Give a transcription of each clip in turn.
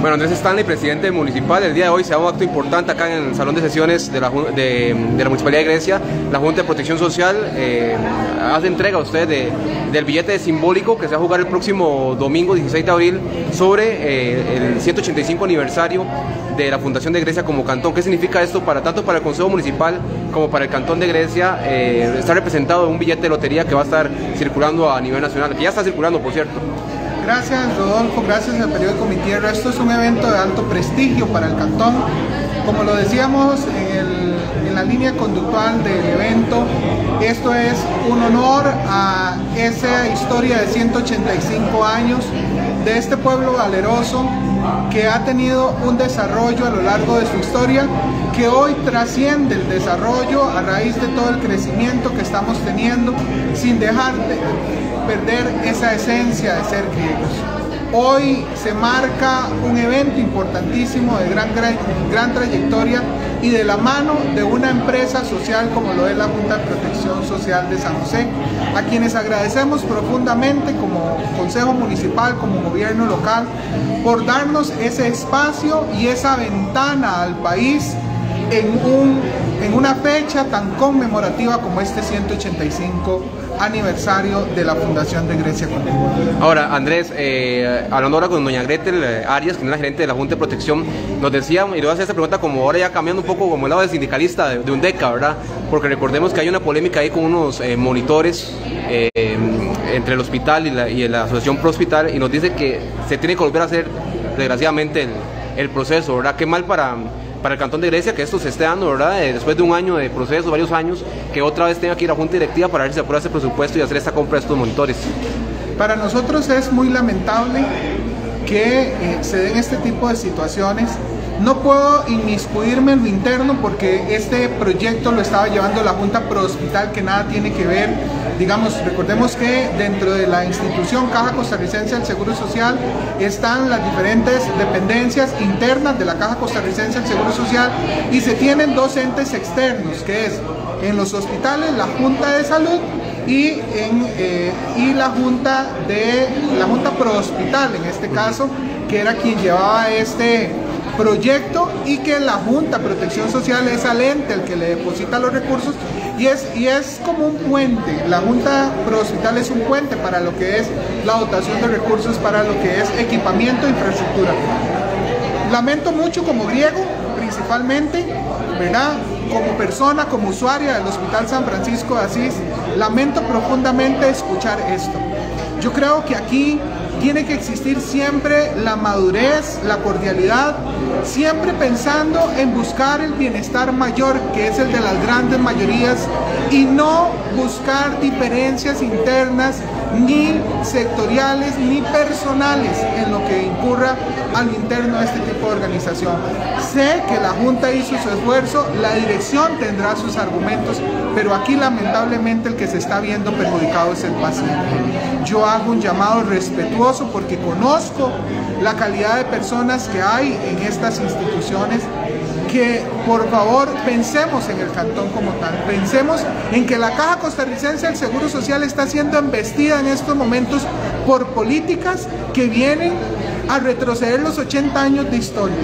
Bueno, Andrés Stanley, presidente municipal, el día de hoy se da un acto importante acá en el Salón de Sesiones de la, de, la Municipalidad de Grecia. La Junta de Protección Social eh, hace entrega a usted del billete simbólico que se va a jugar el próximo domingo 16 de abril sobre eh, el 185 aniversario de la Fundación de Grecia como cantón. ¿Qué significa esto para tanto para el Consejo Municipal como para el Cantón de Grecia? Eh, está representado un billete de lotería que va a estar circulando a nivel nacional, que ya está circulando, por cierto. Gracias Rodolfo, gracias al periódico Mi Tierra. Esto es un evento de alto prestigio para el cantón. Como lo decíamos en, la línea conductual del evento, esto es un honor a esa historia de 185 años de este pueblo valeroso que ha tenido un desarrollo a lo largo de su historia que hoy trasciende el desarrollo a raíz de todo el crecimiento que estamos teniendo sin dejar de perder esa esencia de ser griegos. Hoy se marca un evento importantísimo de gran, gran, gran trayectoria y de la mano de una empresa social como lo es la Junta de Protección Social de San José, a quienes agradecemos profundamente como Consejo Municipal, como gobierno local, por darnos ese espacio y esa ventana al país en, un, en una fecha tan conmemorativa como este 185 aniversario de la Fundación de Grecia Contemporánea. Ahora, Andrés, eh, hablando ahora con doña Gretel eh, Arias, que es la gerente de la Junta de Protección, nos decía, y le voy a hacer esta pregunta como ahora ya cambiando un poco como el lado de sindicalista de, un DECA, ¿verdad? Porque recordemos que hay una polémica ahí con unos eh, monitores entre el hospital y la, y la Asociación Pro Hospital y nos dice que se tiene que volver a hacer, desgraciadamente, el, el proceso, ¿verdad? Qué mal para para el Cantón de Grecia que esto se esté dando, ¿verdad? Eh, después de un año de proceso, varios años, que otra vez tenga que ir a Junta Directiva para ver si se aprueba ese presupuesto y hacer esta compra de estos monitores. Para nosotros es muy lamentable que eh, se den este tipo de situaciones no puedo inmiscuirme en lo interno porque este proyecto lo estaba llevando la Junta Pro Hospital que nada tiene que ver. Digamos, recordemos que dentro de la institución Caja Costarricense del Seguro Social están las diferentes dependencias internas de la Caja Costarricense del Seguro Social y se tienen dos entes externos, que es en los hospitales la Junta de Salud y, en, eh, y la Junta de la Junta Pro Hospital en este caso, que era quien llevaba este proyecto y que la Junta Protección Social es al ente el que le deposita los recursos y es, y es como un puente. La Junta Hospital es un puente para lo que es la dotación de recursos, para lo que es equipamiento e infraestructura. Lamento mucho como griego, principalmente, ¿verdad? Como persona, como usuaria del Hospital San Francisco de Asís, lamento profundamente escuchar esto. Yo creo que aquí tiene que existir siempre la madurez, la cordialidad, siempre pensando en buscar el bienestar mayor, que es el de las grandes mayorías, y no buscar diferencias internas ni sectoriales ni personales en lo que incurra al interno de este tipo de organización. Sé que la Junta hizo su esfuerzo, la dirección tendrá sus argumentos, pero aquí lamentablemente el que se está viendo perjudicado es el paciente. Yo hago un llamado respetuoso porque conozco la calidad de personas que hay en estas instituciones que por favor pensemos en el cantón como tal, pensemos en que la Caja Costarricense del Seguro Social está siendo embestida en estos momentos por políticas que vienen a retroceder los 80 años de historia,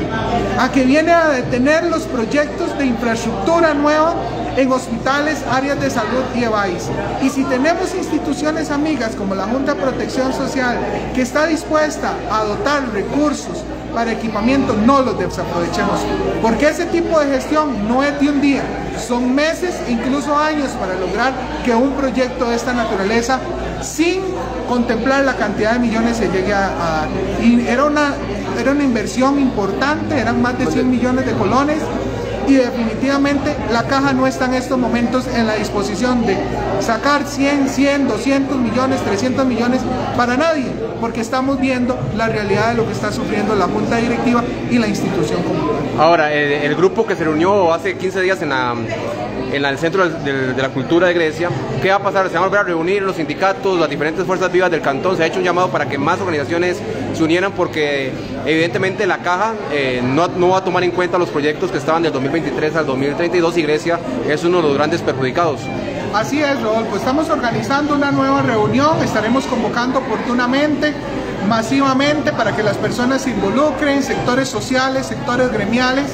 a que viene a detener los proyectos de infraestructura nueva en hospitales, áreas de salud y EVAIS. Y si tenemos instituciones amigas como la Junta de Protección Social que está dispuesta a dotar recursos para equipamiento, no los desaprovechemos. Porque ese tipo de gestión no es de un día, son meses, incluso años para lograr que un proyecto de esta naturaleza, sin contemplar la cantidad de millones, se llegue a, dar. Y era una, era una inversión importante, eran más de 100 millones de colones y definitivamente la caja no está en estos momentos en la disposición de sacar 100, 100, 200 millones, 300 millones para nadie, porque estamos viendo la realidad de lo que está sufriendo la Junta Directiva y la institución comunal. Ahora, el, grupo que se reunió hace 15 días en, en el Centro de, la Cultura de Grecia, ¿qué va a pasar? Se van a volver a reunir los sindicatos, las diferentes fuerzas vivas del cantón, se ha hecho un llamado para que más organizaciones se unieran porque evidentemente la caja eh, no, no va a tomar en cuenta los proyectos que estaban del 2023 al 2032 y Grecia es uno de los grandes perjudicados. Así es, Rodolfo. Estamos organizando una nueva reunión, estaremos convocando oportunamente masivamente para que las personas se involucren, sectores sociales, sectores gremiales,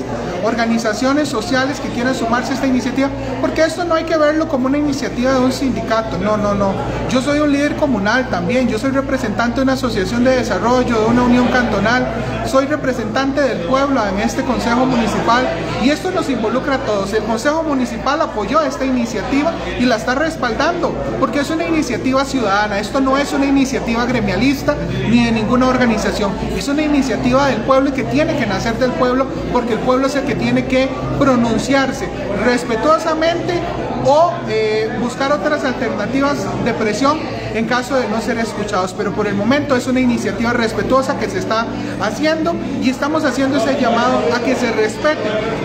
organizaciones sociales que quieran sumarse a esta iniciativa, porque esto no hay que verlo como una iniciativa de un sindicato, no, no, no. Yo soy un líder comunal también, yo soy representante de una asociación de desarrollo, de una unión cantonal, soy representante del pueblo en este Consejo Municipal y esto nos involucra a todos. El Consejo Municipal apoyó esta iniciativa y la está respaldando, porque es una iniciativa ciudadana, esto no es una iniciativa gremialista ni de ninguna organización, es una iniciativa del pueblo y que tiene que nacer del pueblo porque el pueblo es el que tiene que pronunciarse respetuosamente o eh, buscar otras alternativas de presión en caso de no ser escuchados. Pero por el momento es una iniciativa respetuosa que se está haciendo y estamos haciendo ese llamado a que se respete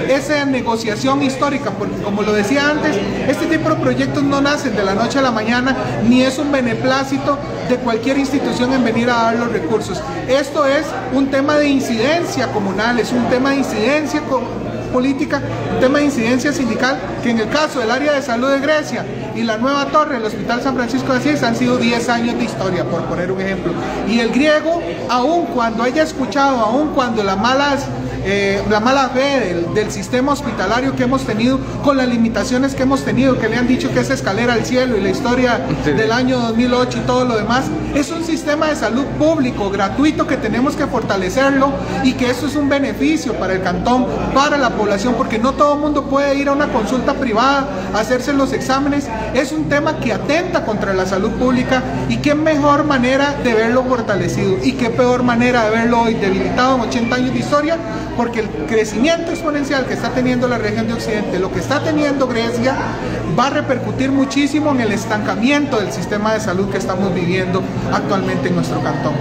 esa negociación histórica, porque como lo decía antes, este tipo de proyectos no nacen de la noche a la mañana, ni es un beneplácito de cualquier institución en venir a dar los recursos. Esto es un tema de incidencia comunal, es un tema de incidencia política, un tema de incidencia sindical, que en el caso del área de salud de Grecia y la nueva torre, el Hospital San Francisco de Asís, han sido 10 años de historia, por poner un ejemplo. Y el griego, aun cuando haya escuchado, aun cuando las malas eh, la mala fe del, sistema hospitalario que hemos tenido, con las limitaciones que hemos tenido, que le han dicho que es escalera al cielo y la historia del año 2008 y todo lo demás, es un sistema de salud público, gratuito, que tenemos que fortalecerlo y que eso es un beneficio para el cantón, para la población, porque no todo el mundo puede ir a una consulta privada, hacerse los exámenes, es un tema que atenta contra la salud pública y qué mejor manera de verlo fortalecido y qué peor manera de verlo hoy debilitado en 80 años de historia porque el crecimiento exponencial que está teniendo la región de Occidente, lo que está teniendo Grecia, va a repercutir muchísimo en el estancamiento del sistema de salud que estamos viviendo actualmente en nuestro cantón.